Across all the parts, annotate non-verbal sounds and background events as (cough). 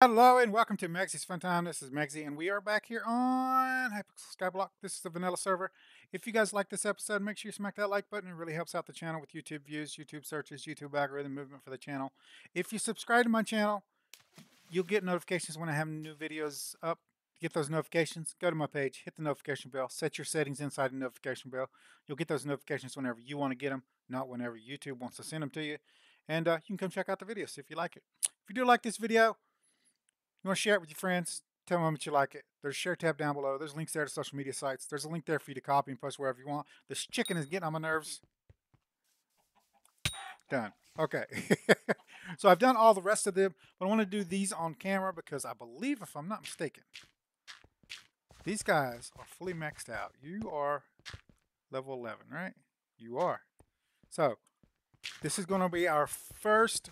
Hello and welcome to Magzie's Fun Time. This is Megsy and we are back here on Hypixel Skyblock. This is the vanilla server. If you guys like this episode, make sure you smack that like button. It really helps out the channel with YouTube views, YouTube searches, YouTube algorithm movement for the channel. If you subscribe to my channel, you'll get notifications when I have new videos up. Get those notifications, go to my page, hit the notification bell, set your settings inside the notification bell. You'll get those notifications whenever you want to get them, not whenever YouTube wants to send them to you. And uh, you can come check out the videos if you like it. If you do like this video, you want to share it with your friends, tell them much you like it. There's a share tab down below. There's links there to social media sites. There's a link there for you to copy and post wherever you want. This chicken is getting on my nerves. Done. Okay. (laughs) so I've done all the rest of them, but I want to do these on camera because I believe, if I'm not mistaken, these guys are fully maxed out. You are level 11, right? You are. So this is going to be our first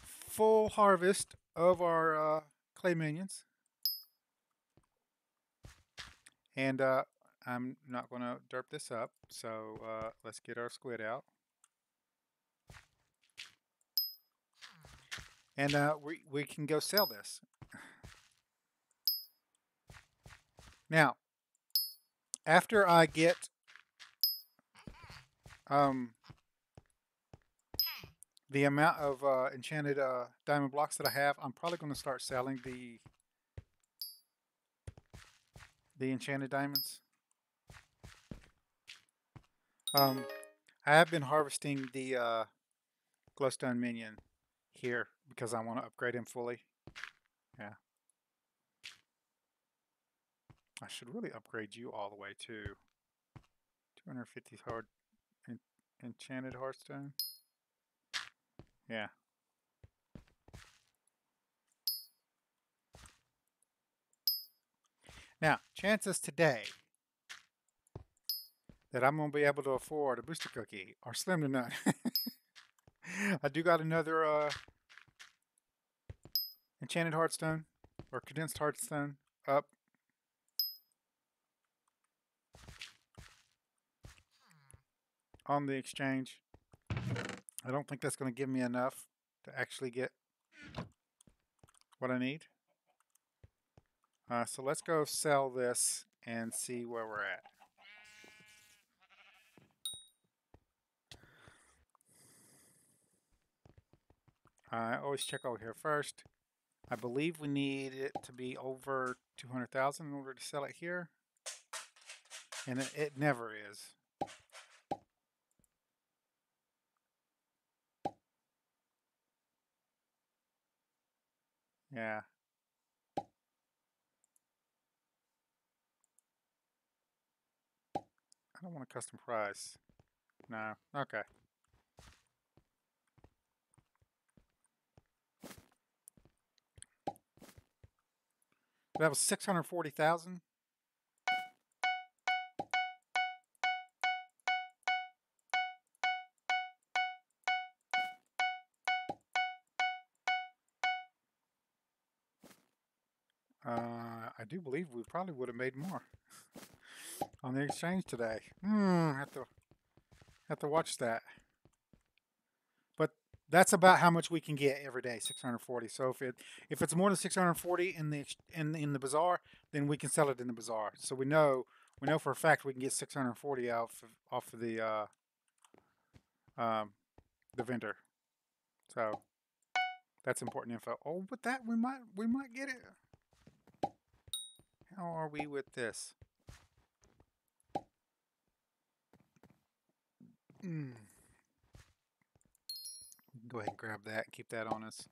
full harvest of our uh, clay minions. And uh, I'm not going to derp this up, so uh, let's get our squid out. And uh, we, we can go sell this. Now, after I get um, the amount of uh, enchanted uh, diamond blocks that I have, I'm probably going to start selling the the enchanted diamonds. Um, I have been harvesting the uh, glowstone minion here because I want to upgrade him fully. Yeah. I should really upgrade you all the way to 250 hard en enchanted heartstone. Yeah. Now, chances today that I'm going to be able to afford a booster cookie are slim to none. (laughs) I do got another uh, enchanted heartstone or condensed heartstone up. on the exchange. I don't think that's going to give me enough to actually get what I need. Uh, so let's go sell this and see where we're at. I always check over here first. I believe we need it to be over 200,000 in order to sell it here. And it, it never is. Yeah. I don't want a custom price. No. Okay. That was 640,000. I do believe we probably would have made more (laughs) on the exchange today. Hmm, have to have to watch that. But that's about how much we can get every day, 640. So if it if it's more than 640 in the in in the bazaar, then we can sell it in the bazaar. So we know we know for a fact we can get 640 off off of the uh, um, the vendor. So that's important info. Oh, but that we might we might get it. How are we with this? Mm. Go ahead and grab that and keep that on us.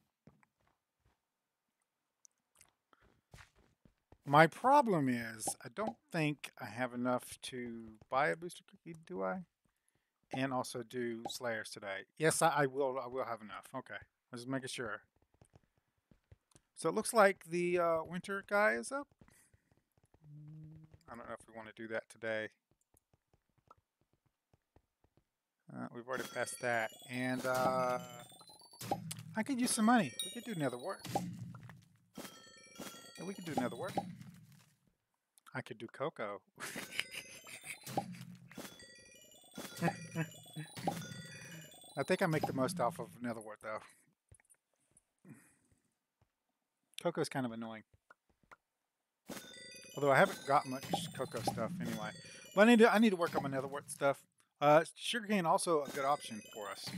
My problem is, I don't think I have enough to buy a booster cookie, do I? And also do Slayers today. Yes, I, I will I will have enough. Okay. I was just making sure. So it looks like the uh, winter guy is up. I don't know if we want to do that today. Uh, we've already passed that. And uh, I could use some money. We could do another work. Yeah, we could do another work. I could do cocoa. (laughs) I think I make the most off of another word though. Cocoa's kind of annoying. Although I haven't got much cocoa stuff anyway. But I need to I need to work on my netherwort stuff. Uh, sugarcane also a good option for us.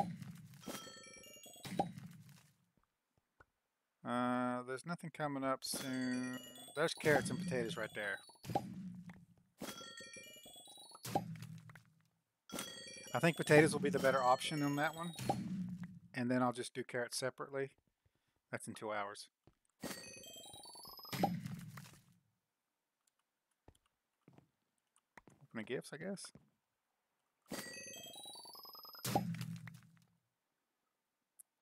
Uh, there's nothing coming up soon. There's carrots and potatoes right there. I think potatoes will be the better option on that one. And then I'll just do carrots separately. That's in two hours. Opening gifts, I guess.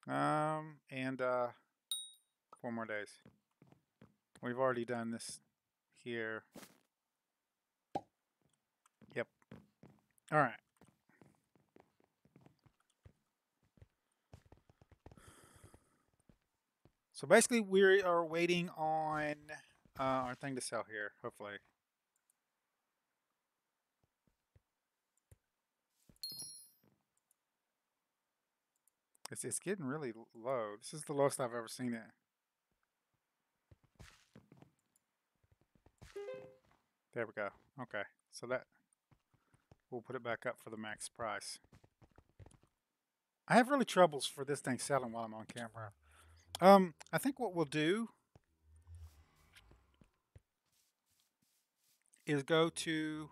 Um, and uh, four more days. We've already done this here. Yep. All right. So basically, we are waiting on uh, our thing to sell here, hopefully. It's, it's getting really low. This is the lowest I've ever seen it. There we go. Okay, so that we'll put it back up for the max price. I have really troubles for this thing selling while I'm on camera. Um, I think what we'll do is go to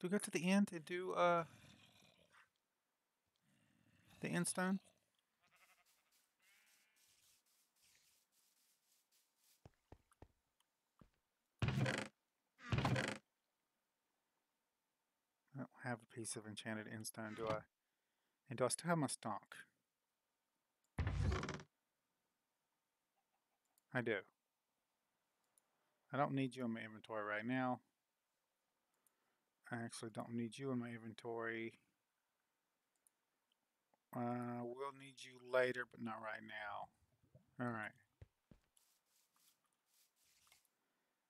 Do we go to the end and do uh the end stone? I don't have a piece of enchanted endstone, do I? And do I still have my stonk? I do. I don't need you in my inventory right now. I actually don't need you in my inventory. Uh, we'll need you later, but not right now. Alright.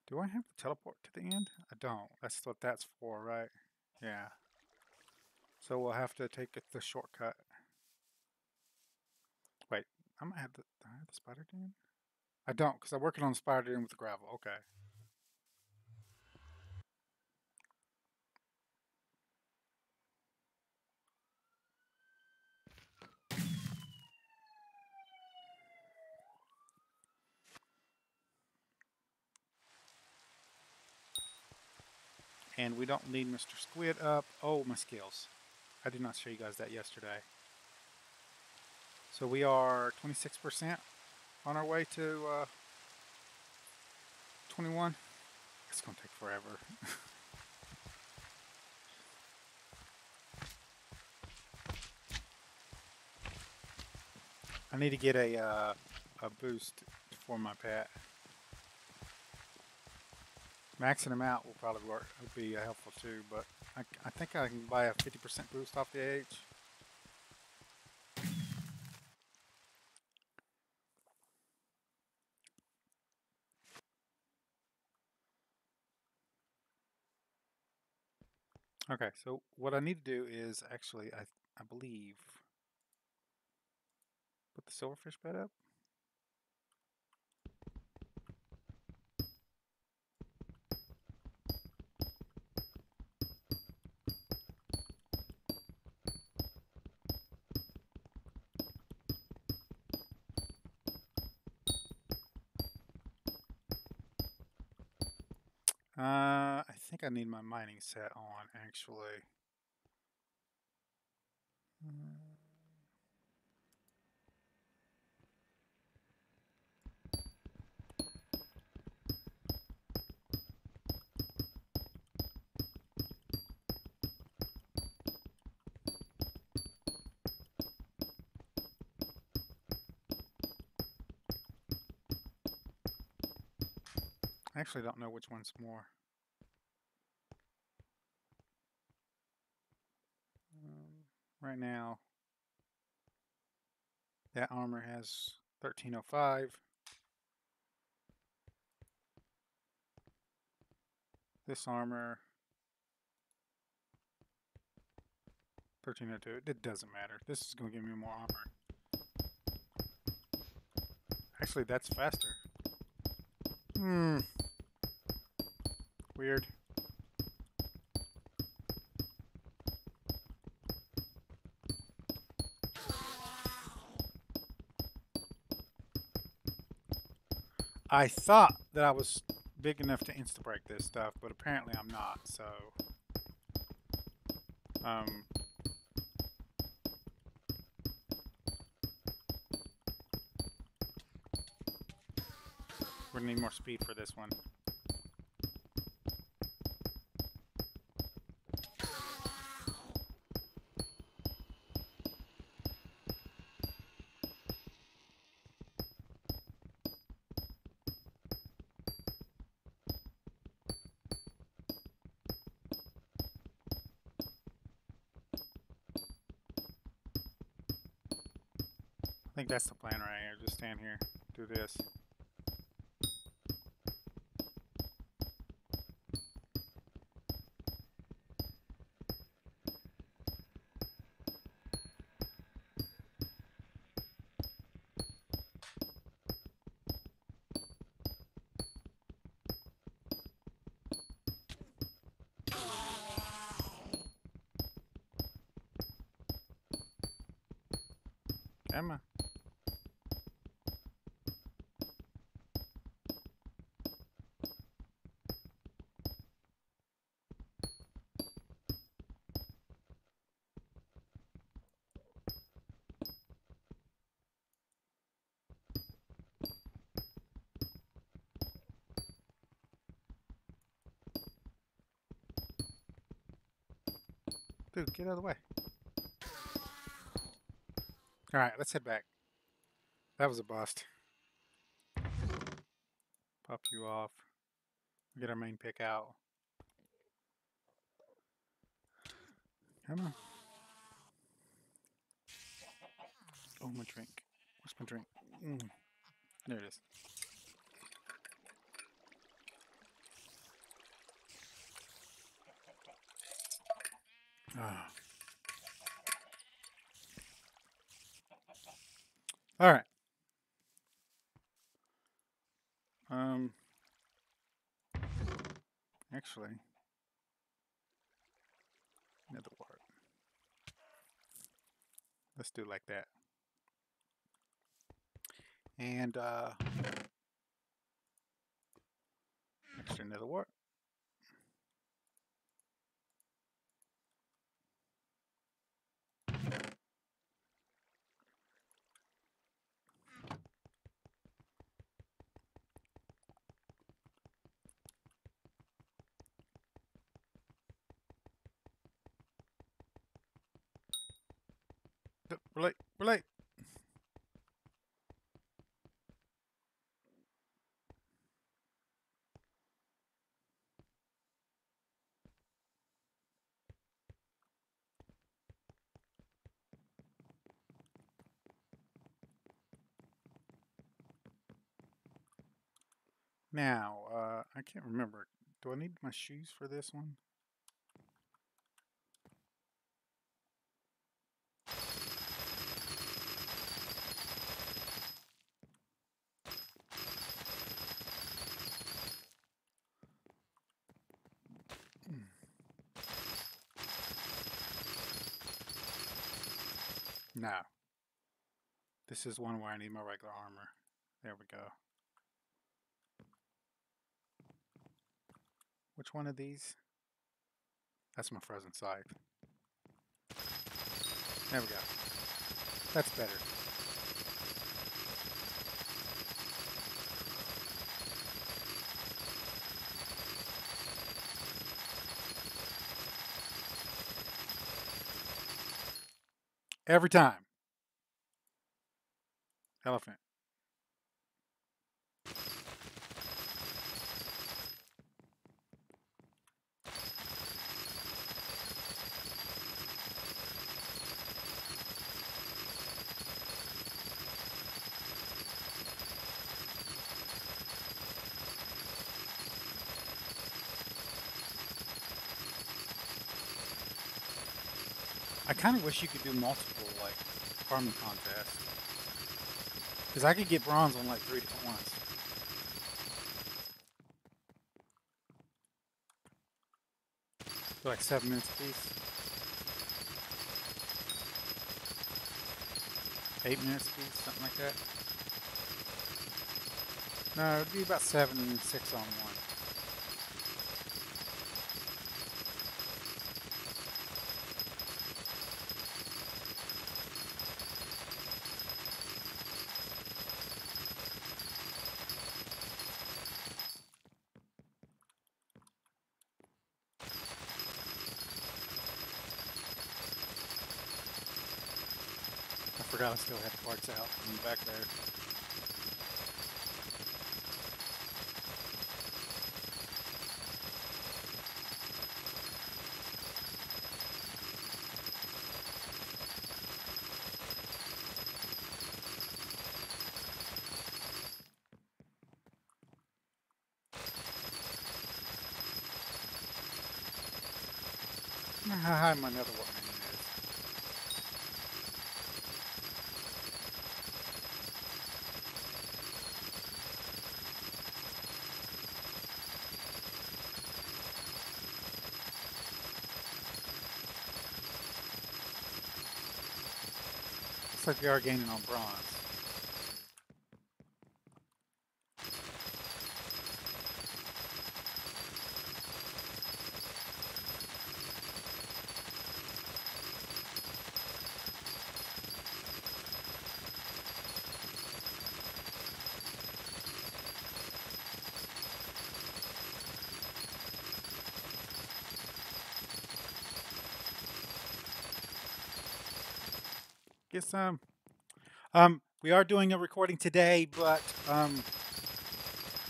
Do I have to teleport to the end? I don't. That's what that's for, right? Yeah. So we'll have to take the shortcut. Wait, I might have the, I have the spider den? I don't, because I'm working on the spider den with the gravel. Okay. And we don't need Mr. Squid up. Oh, my skills. I did not show you guys that yesterday. So we are 26% on our way to uh, 21. It's going to take forever. (laughs) I need to get a, uh, a boost for my pet. Maxing them out will probably work. Would be helpful too, but I, I think I can buy a 50% boost off the age. Okay, so what I need to do is actually, I, I believe, put the silverfish bed up. Uh, I think I need my mining set on, actually. I actually don't know which one's more. Um, right now, that armor has 1305. This armor 1302. It doesn't matter. This is going to give me more armor. Actually, that's faster. Hmm. Weird. I thought that I was big enough to insta-break this stuff, but apparently I'm not, so... Um... We're gonna need more speed for this one. I think that's the plan right here. Just stand here, do this. Dude, get out of the way. Alright, let's head back. That was a bust. Pop you off. Get our main pick out. Come on. Oh, my drink. Where's my drink? Mm. There it is. Ah. All right. Um. Actually, another word. Let's do it like that. And uh, extra another word. Relate, relate. Now, uh, I can't remember. Do I need my shoes for this one? This is one where I need my regular armor. There we go. Which one of these? That's my frozen scythe. There we go. That's better. Every time. Elephant. I kind of wish you could do multiple, like, farming contests. Because I could get bronze on, like, three different ones. Like seven minutes apiece. Eight minutes apiece, something like that. No, it'd be about seven and six on one. I still had the parts out the back there. My nether wart like we are gaining on bronze. Get some. Um, we are doing a recording today, but um,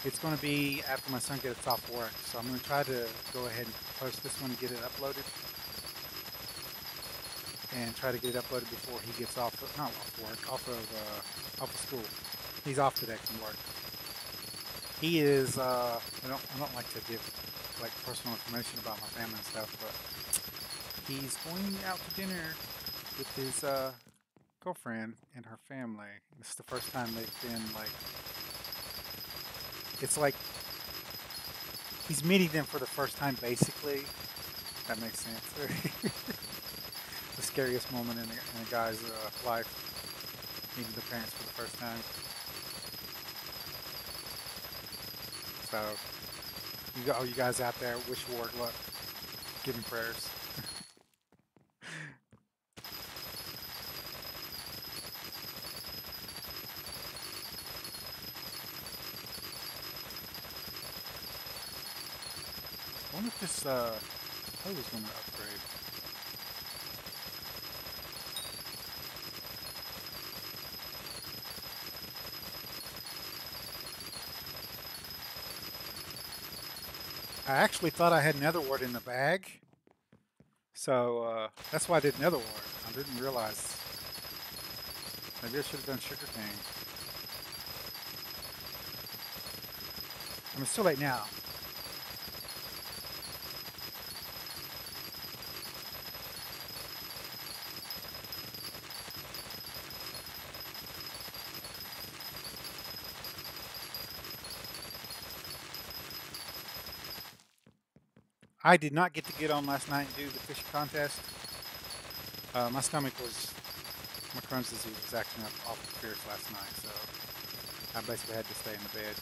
it's going to be after my son gets off work. So I'm going to try to go ahead and post this one and get it uploaded. And try to get it uploaded before he gets off, not off work, off of, uh, off of school. He's off today from work. He is, uh, I don't, I don't like to give like personal information about my family and stuff, but he's going out to dinner with his, uh, girlfriend and her family. This is the first time they've been like. It's like he's meeting them for the first time, basically. That makes sense. (laughs) the scariest moment in a, in a guy's uh, life, meeting the parents for the first time. So, you all you guys out there, wish Ward luck. Give him prayers. This uh, hoe is going to upgrade. I actually thought I had nether wart in the bag. So uh, that's why I did nether wart. I didn't realize. Maybe I should have done sugar cane. I mean, still late now. I did not get to get on last night and do the fishing contest. Uh, my stomach was, my Crohn's disease was acting up awful fierce last night, so I basically had to stay in the bed.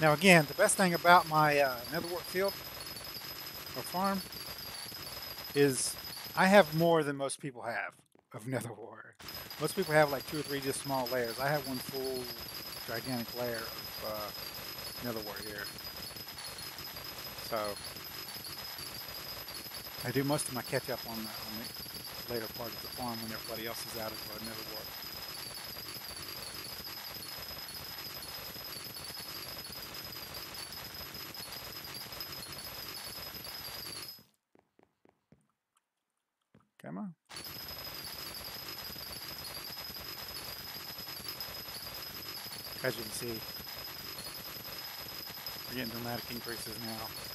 Now again, the best thing about my uh, netherwort field or farm is I have more than most people have of netherwort. Most people have like two or three just small layers. I have one full gigantic layer of uh, netherwort here. So I do most of my catch up on the, on the later part of the farm when everybody else is out of uh, netherwort. As you can see, we're getting dramatic increases now.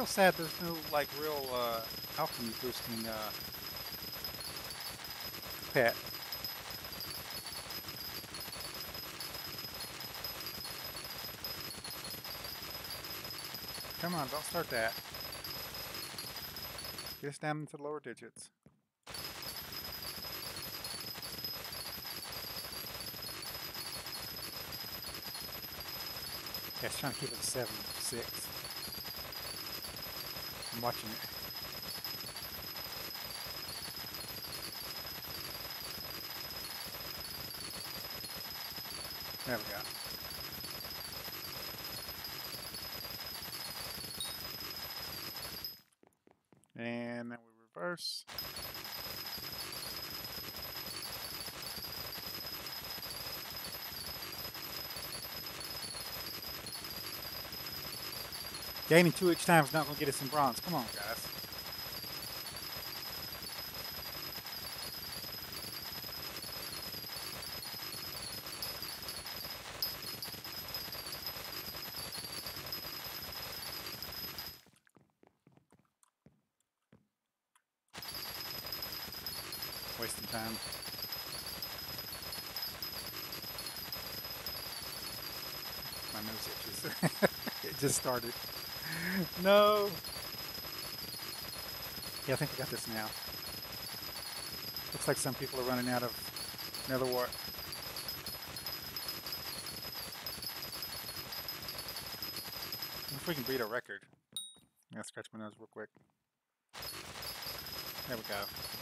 Still sad there's no like real uh, alchemy boosting uh, pet. Come on, don't start that. Get us down into the lower digits. Yeah, it's trying to keep it 7, 6. I'm watching it. There we go. And then we reverse. Gaining two each time is not going to get us in bronze. Come on, guys. Wasting time. My nose itches. (laughs) it just started. (laughs) no. Yeah, I think we got this now. Looks like some people are running out of nether wart. If we can beat a record. I'm gonna scratch my nose real quick. There we go.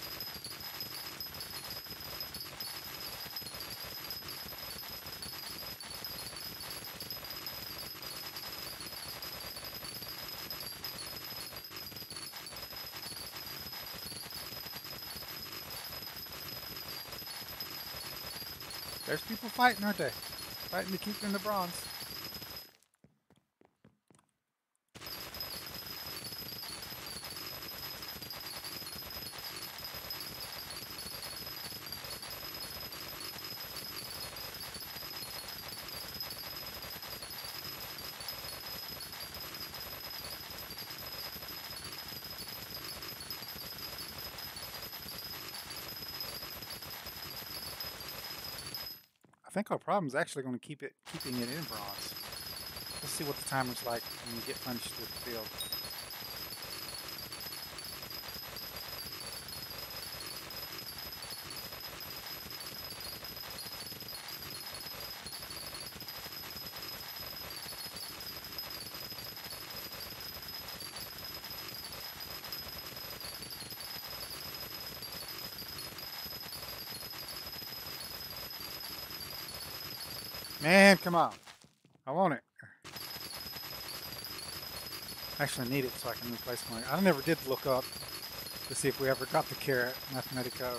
There's people fighting, aren't they? Fighting to keep in the bronze. Think our problem is actually going to keep it keeping it in bronze. Let's see what the timer's like when we get punished with the field. Actually, I need it so I can replace my... I never did look up to see if we ever got the carrot, Mathematico.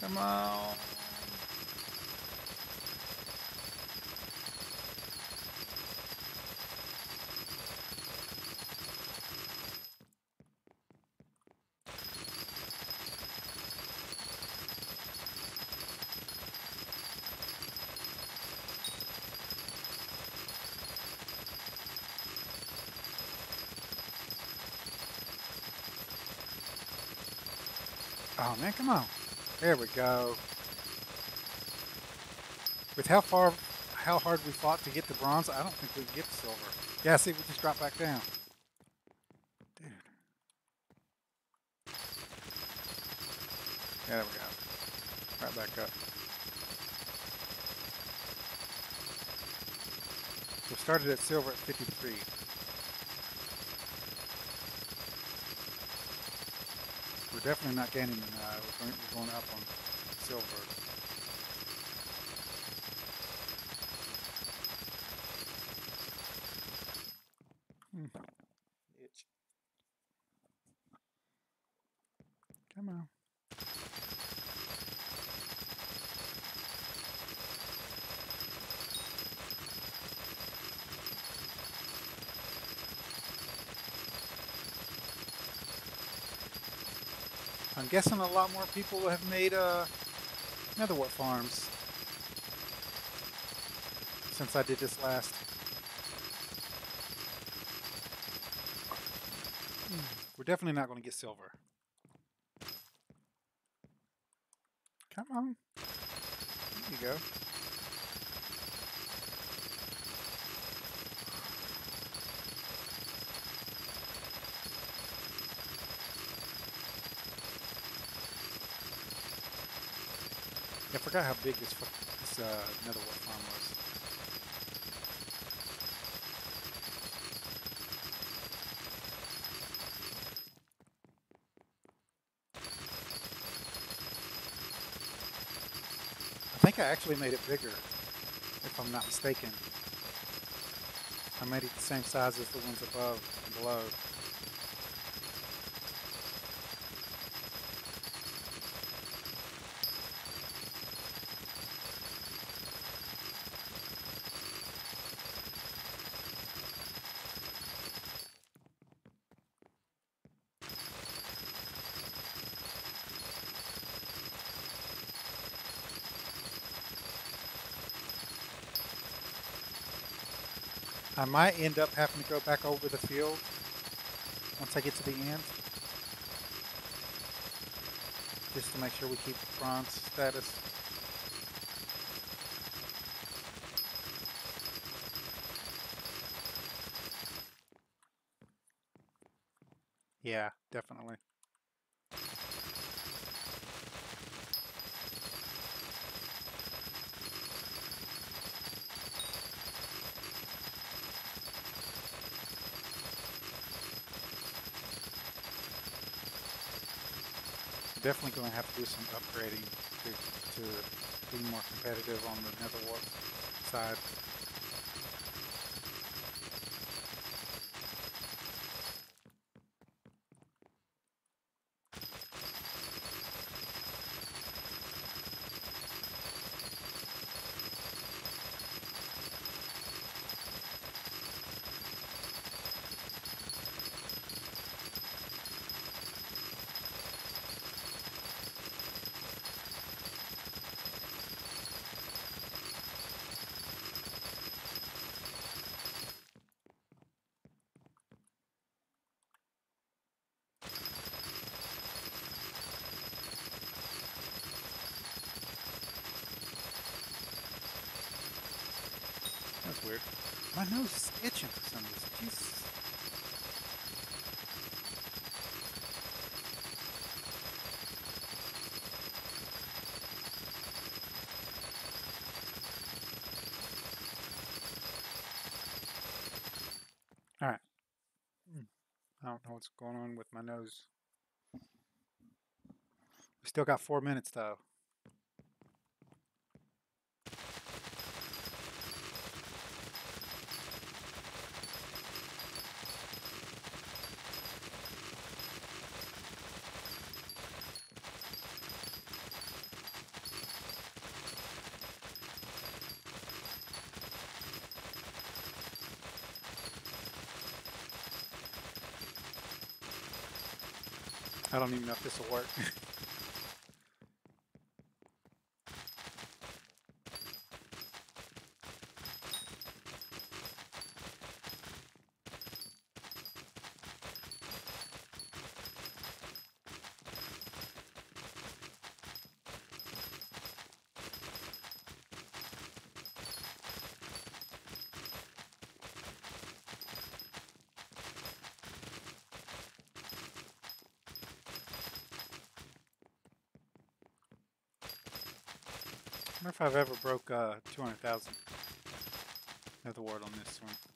Come on. Man, come on. There we go. With how far, how hard we fought to get the bronze, I don't think we can get the silver. Yeah, see, we just dropped back down. Yeah, there we go. Right back up. We started at silver at 53. Definitely not gaining in uh, we're going up on silver. Guessing a lot more people have made uh, netherwart farms since I did this last. We're definitely not going to get silver. Come on. There you go. Forgot how big this this uh, farm was. I think I actually made it bigger, if I'm not mistaken. I made it the same size as the ones above and below. I might end up having to go back over the field once I get to the end. Just to make sure we keep bronze status. Some upgrading to, to be more competitive on the netherwart side. For some reason. Jesus. Alright. Hmm. I don't know what's going on with my nose. We still got four minutes though. I don't even know if this will work. (laughs) if I've ever broke uh, 200,000 netherwart on this one.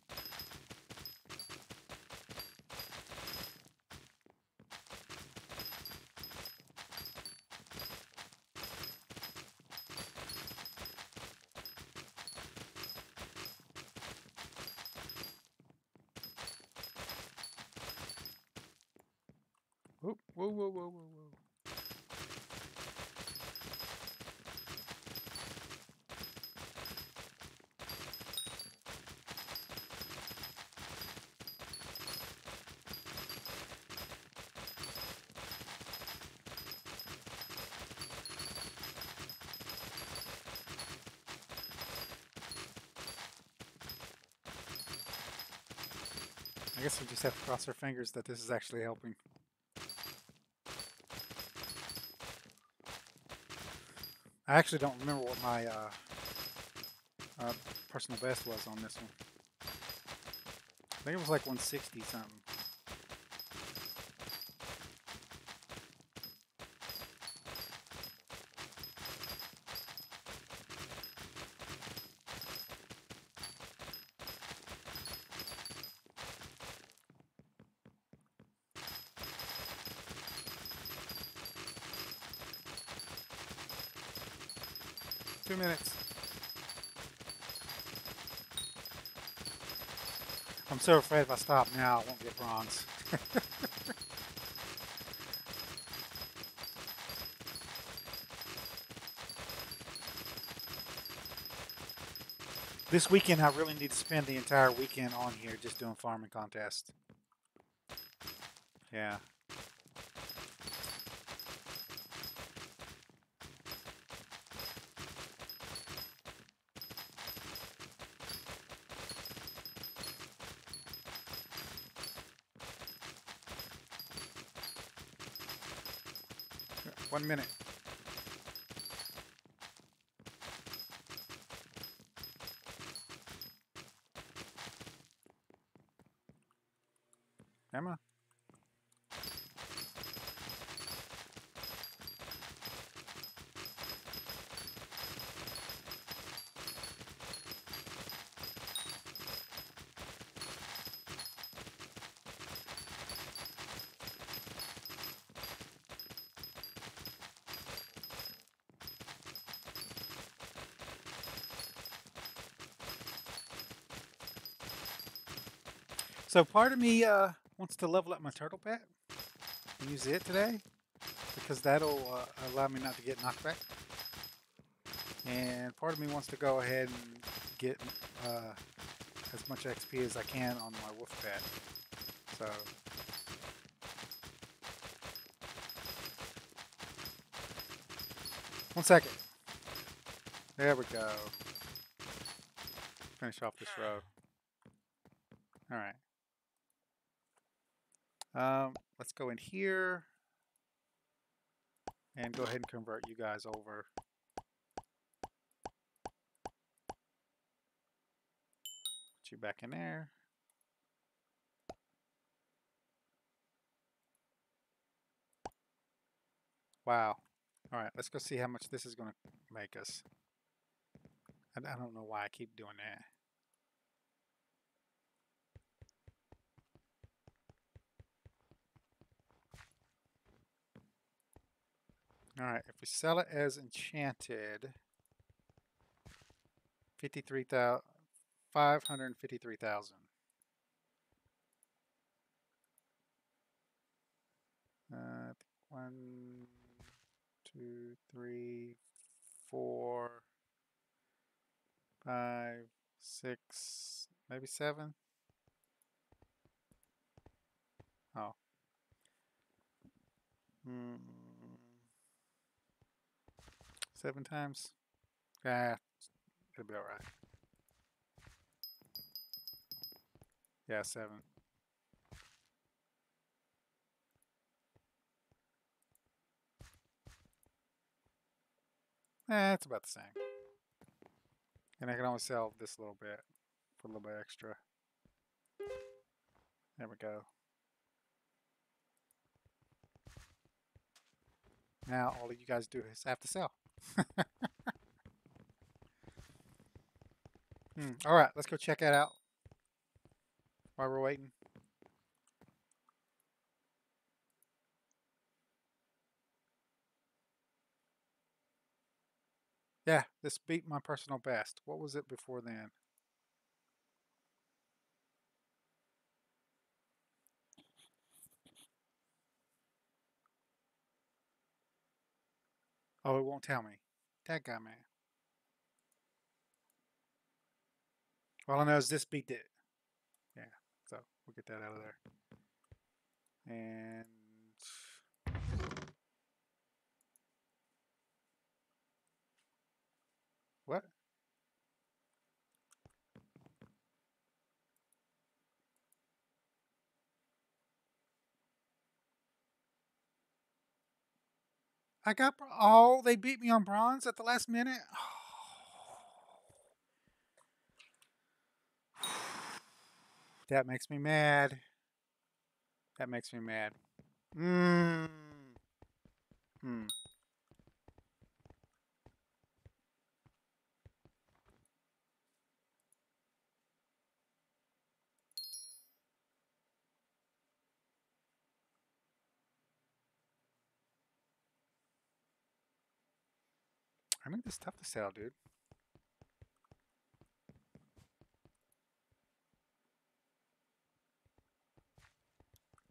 I guess we just have to cross our fingers that this is actually helping. I actually don't remember what my uh, uh, personal best was on this one. I think it was like 160 something. I'm so afraid if I stop now, I won't get bronze. (laughs) this weekend, I really need to spend the entire weekend on here just doing farming contests. Yeah. One minute. Emma? So part of me uh, wants to level up my turtle pet and use it today because that'll uh, allow me not to get knocked back. And part of me wants to go ahead and get uh, as much XP as I can on my wolf pet. So one second. There we go. Finish off this row. (sighs) All right. Um, let's go in here and go ahead and convert you guys over. Put you back in there. Wow. All right, let's go see how much this is going to make us. I, I don't know why I keep doing that. Alright, if we sell it as enchanted, 53,000, 553,000. Uh, one, two, three, four, five, six, maybe seven. Oh. Hmm. Seven times? Ah, it'll be alright. Yeah, seven. Eh, it's about the same. And I can only sell this little bit for a little bit extra. There we go. Now all you guys do is have to sell. Hmm. All right, let's go check that out while we're waiting. Yeah, this beat my personal best. What was it before then? Oh, it won't tell me. That guy, man. All I know is this beat it. Yeah, so we'll get that out of there. And what? I got, oh, they beat me on bronze at the last minute. (sighs) That makes me mad. That makes me mad. Mmm. Hmm. I think this is tough to sell, dude.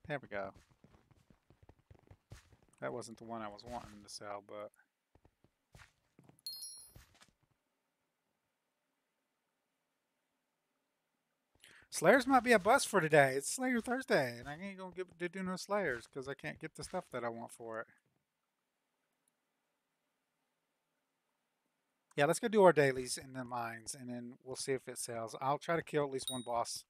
There we go. That wasn't the one I was wanting to sell, but... Slayers might be a bust for today. It's Slayer Thursday, and I ain't gonna get to do no Slayers because I can't get the stuff that I want for it. Yeah, let's go do our dailies in the mines, and then we'll see if it sells. I'll try to kill at least one boss.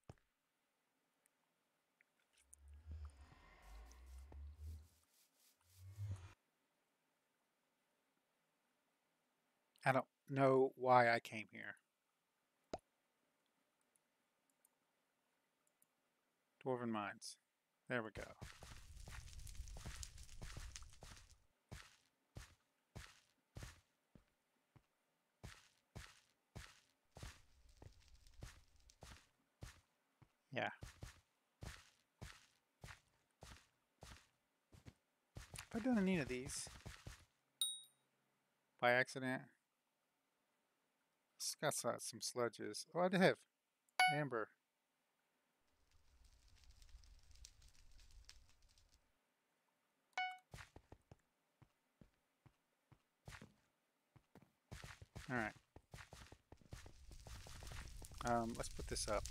I don't know why I came here. Dwarven Mines. There we go. Yeah. I done any of these? By accident? It's got some sludges. Oh, I have. Amber. Alright. Um, let's put this up.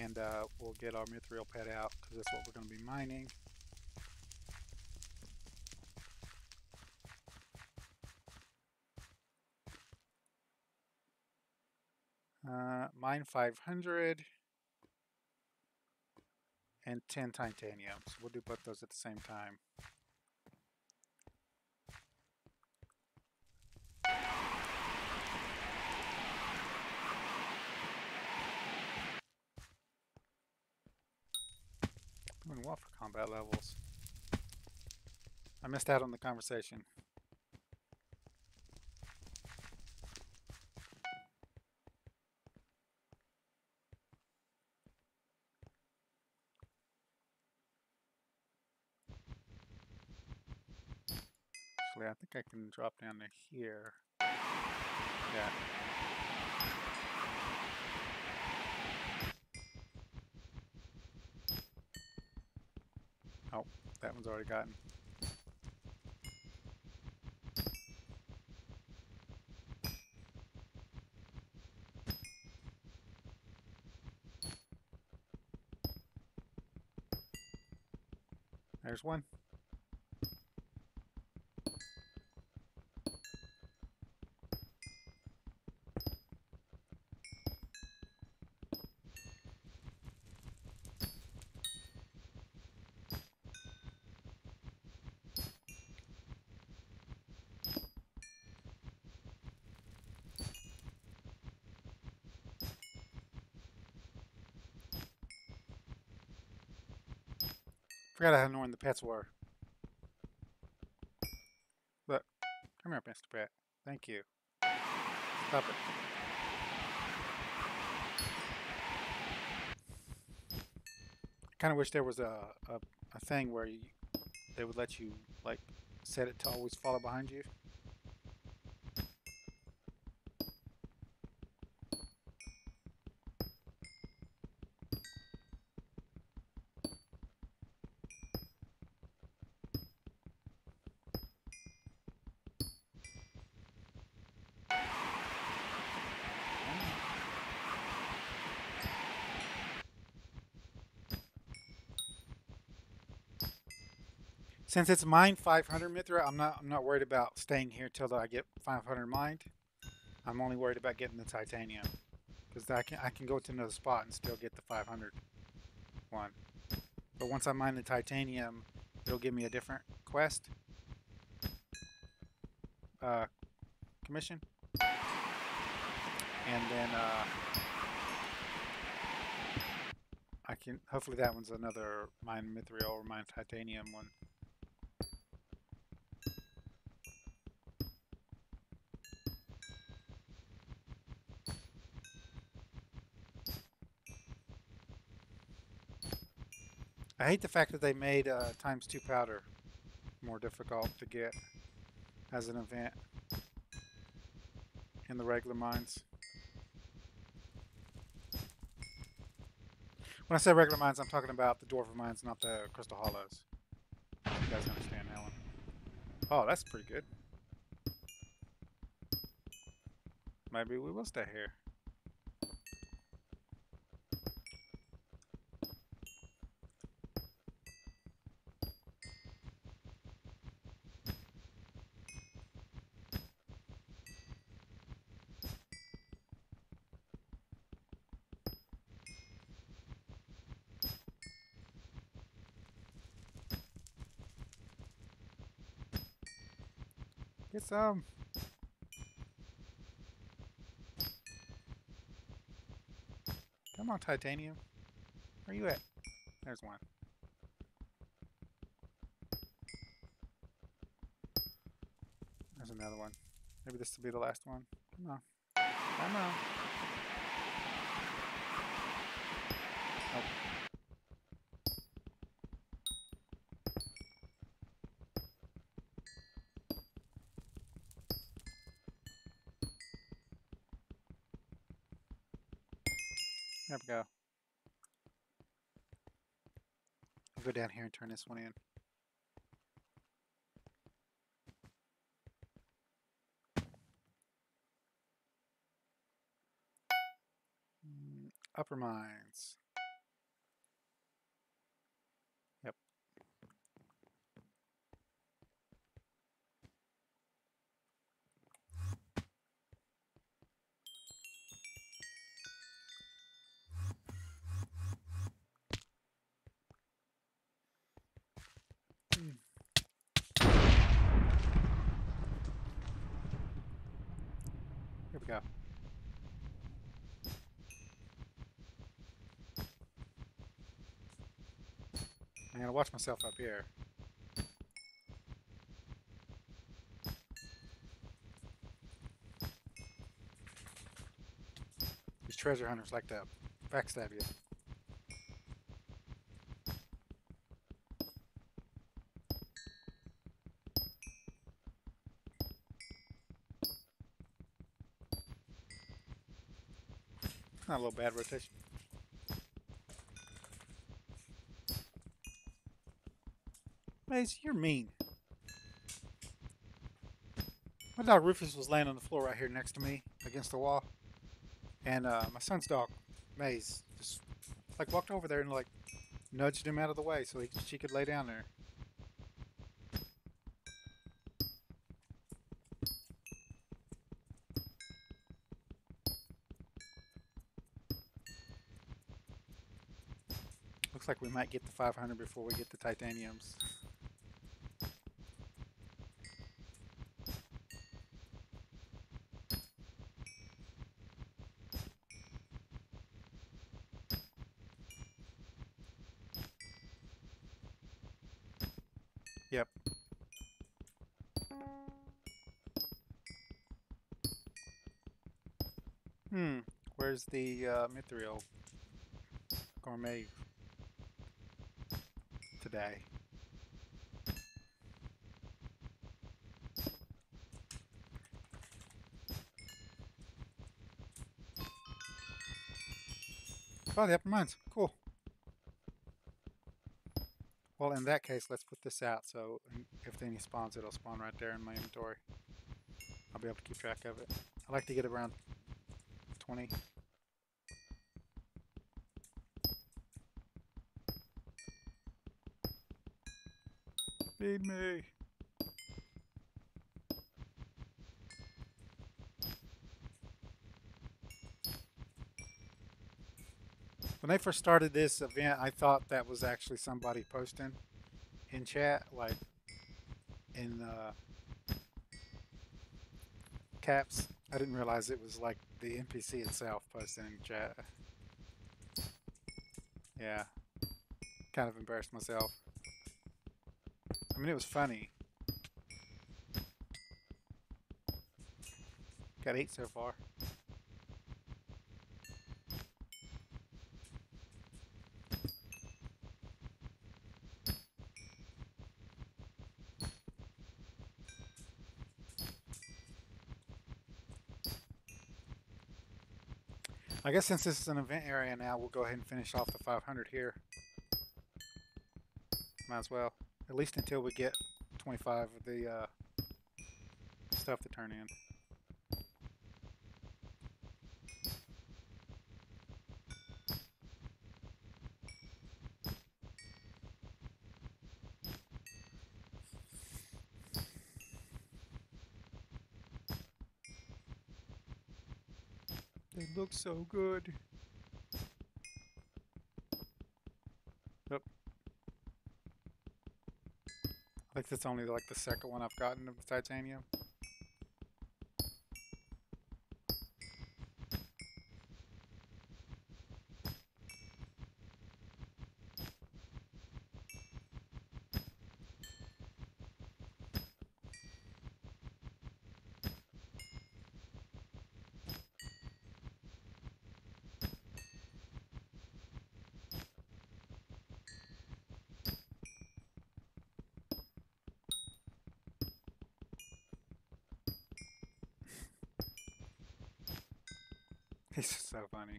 And uh, we'll get our mithril pet out because that's what we're going to be mining. Uh, mine 500 and 10 titanium. So we'll do both those at the same time. Doing for combat levels. I missed out on the conversation. Actually, I think I can drop down to here. Yeah. Oh, that one's already gotten. There's one. Forgot how annoying the pets were. Look, come here, Mr. Pet. Thank you. Stop it. I kind of wish there was a, a, a thing where you, they would let you, like, set it to always follow behind you. Since it's mine 500 mithril, I'm not I'm not worried about staying here till I get 500 mined. I'm only worried about getting the titanium because I can I can go to another spot and still get the 500. one. But once I mine the titanium, it'll give me a different quest. Uh, commission. And then, uh, I can, hopefully that one's another mine mithril or mine titanium one. I hate the fact that they made uh, times two powder more difficult to get as an event in the regular mines. When I say regular mines, I'm talking about the dwarven mines, not the crystal hollows. You guys understand that one? Oh, that's pretty good. Maybe we will stay here. Some. Um, come on, titanium. Where are you at? There's one. There's another one. Maybe this will be the last one. Come on. Come on. Nope. There we go. I'll go down here and turn this one in. Mm, Upper mines. Watch myself up here. These treasure hunters like to backstab you. Not a little bad rotation. You're mean. My dog Rufus was laying on the floor right here next to me against the wall. And uh, my son's dog, Maze, just like walked over there and like nudged him out of the way so he, she could lay down there. Looks like we might get the 500 before we get the titaniums. Where's the uh, Mithril Gourmand today? Oh, the upper mines. Cool. Well, in that case, let's put this out so if any spawns, it'll spawn right there in my inventory. I'll be able to keep track of it. I like to get around 20. Feed me. When they first started this event, I thought that was actually somebody posting in chat, like in uh, caps. I didn't realize it was like the NPC itself posting in chat. Yeah, kind of embarrassed myself. I mean, it was funny. Got eight so far. I guess since this is an event area now, we'll go ahead and finish off the 500 here. Might as well. At least until we get 25 of the uh, stuff to turn in. They look so good. Yep. I think that's only like the second one I've gotten of the titanium. He's so funny.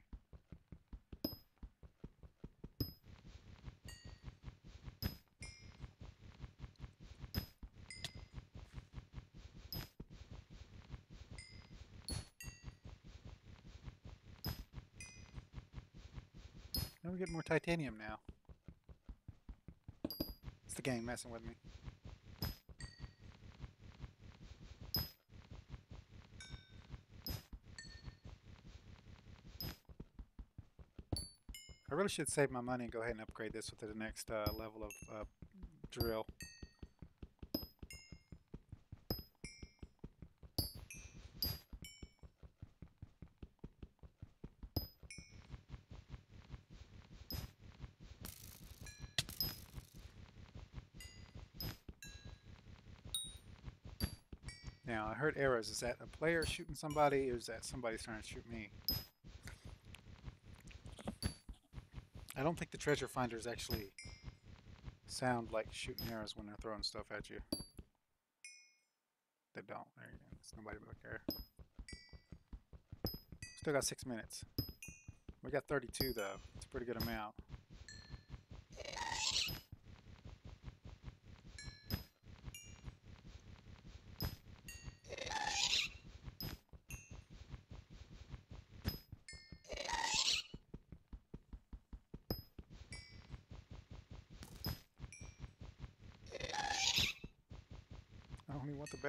Now we get more titanium now. It's the game messing with me. I really should save my money and go ahead and upgrade this with the next uh, level of uh, drill. Now, Is that a player shooting somebody, or is that somebody trying to shoot me? I don't think the treasure finders actually sound like shooting arrows when they're throwing stuff at you. They don't. There you go. There's nobody back there. Still got six minutes. We got 32 though. It's a pretty good amount.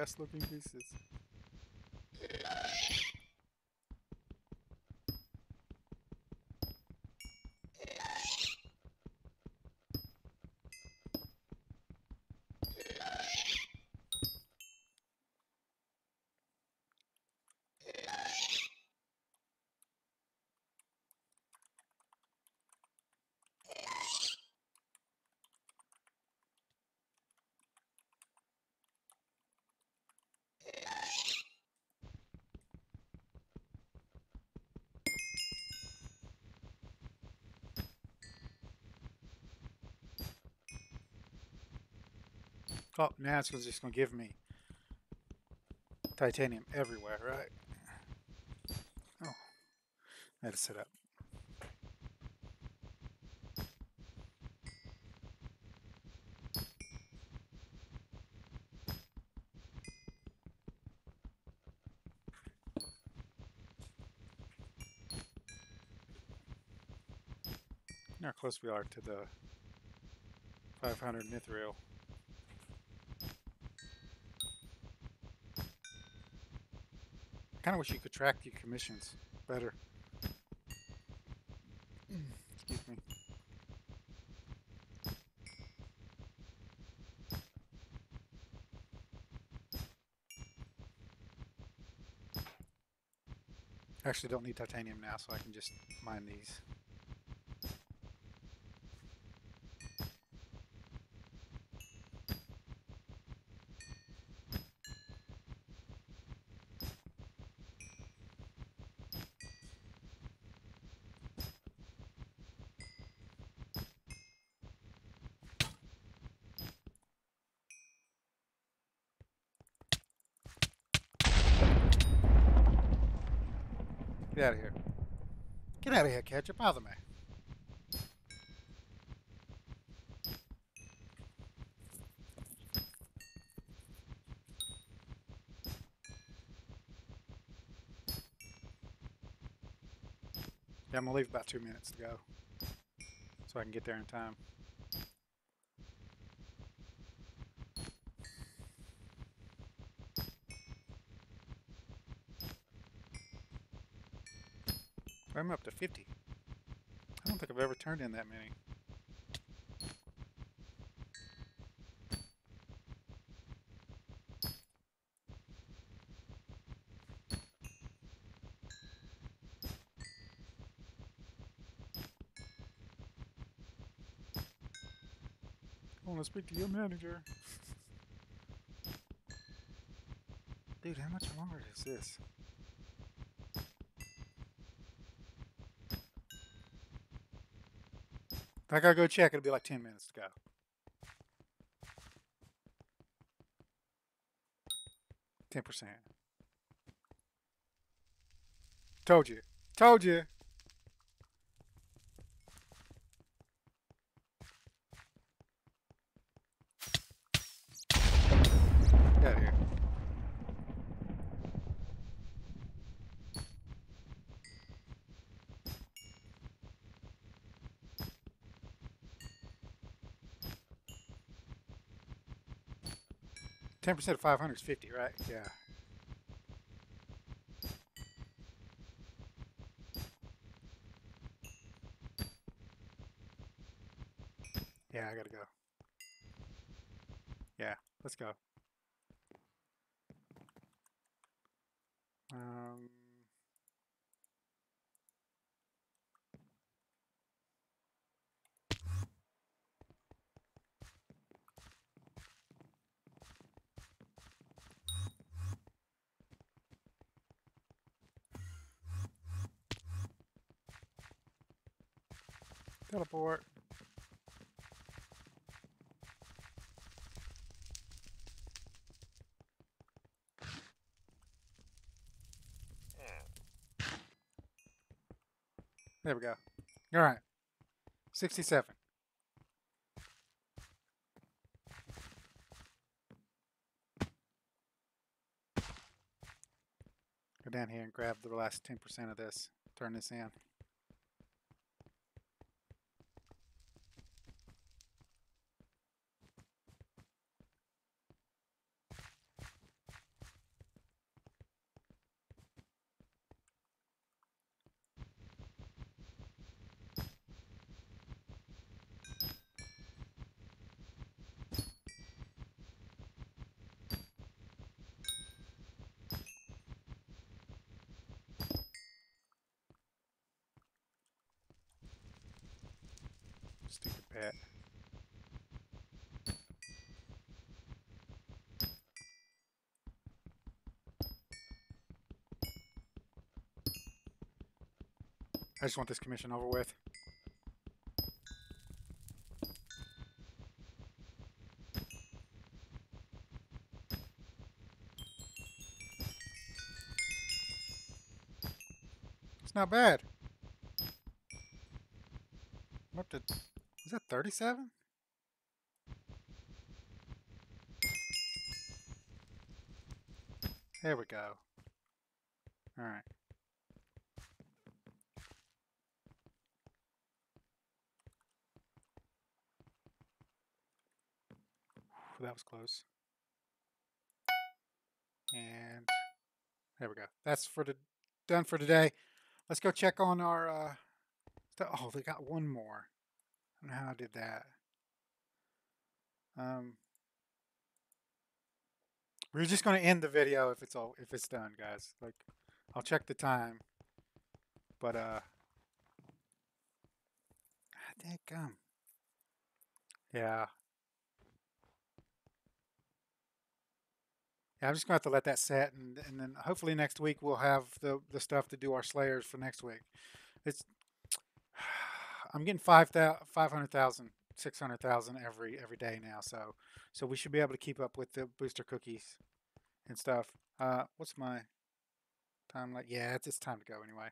Best looking pieces. Oh, now it's just going to give me titanium everywhere, right? Oh, I had to set up. How close we are to the 500 mithril. kind of wish you could track your commissions better. Excuse me. Actually, don't need titanium now, so I can just mine these. Out of. Bother me. Yeah, I'm gonna leave about two minutes to go. So I can get there in time. I'm up to 50. I don't think I've ever turned in that many. I want to speak to your manager. Dude, how much longer is this? If I gotta go check, it'll be like 10 minutes to go. Ten percent. Told you. Told you. 10% of 500 is 50, right? Yeah, teleport. There we go. All right. 67. Go down here and grab the last 10% of this. Turn this in. Stupid pet. I just want this commission over with. It's not bad. I'm up to is that 37? There we go. Alright. That was close. And there we go. That's for the done for today. Let's go check on our uh, Oh, they got one more. I don't know how I did that. Um, we're just going to end the video if it's all if it's done, guys. Like, I'll check the time. But uh, ah, gum. Yeah. Yeah, I'm just gonna have to let that set, and and then hopefully next week we'll have the the stuff to do our Slayers for next week. It's (sighs) I'm getting five thousand, five hundred thousand, six hundred thousand every every day now, so so we should be able to keep up with the booster cookies and stuff. Uh, what's my time like? Yeah, it's, it's time to go anyway.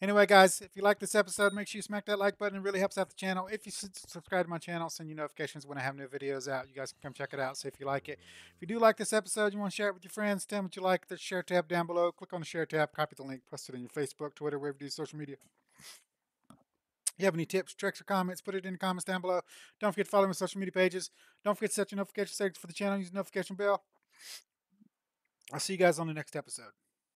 Anyway, guys, if you like this episode, make sure you smack that like button. It really helps out the channel. If you subscribe to my channel, send you notifications when I have new videos out. You guys can come check it out, see if you like it. If you do like this episode, you want to share it with your friends, tell them what you like. the share tab down below. Click on the share tab, copy the link, post it in your Facebook, Twitter, wherever you do social media. If you have any tips, tricks, or comments, put it in the comments down below. Don't forget to follow my social media pages. Don't forget to set your notification settings for the channel. Use the notification bell. I'll see you guys on the next episode.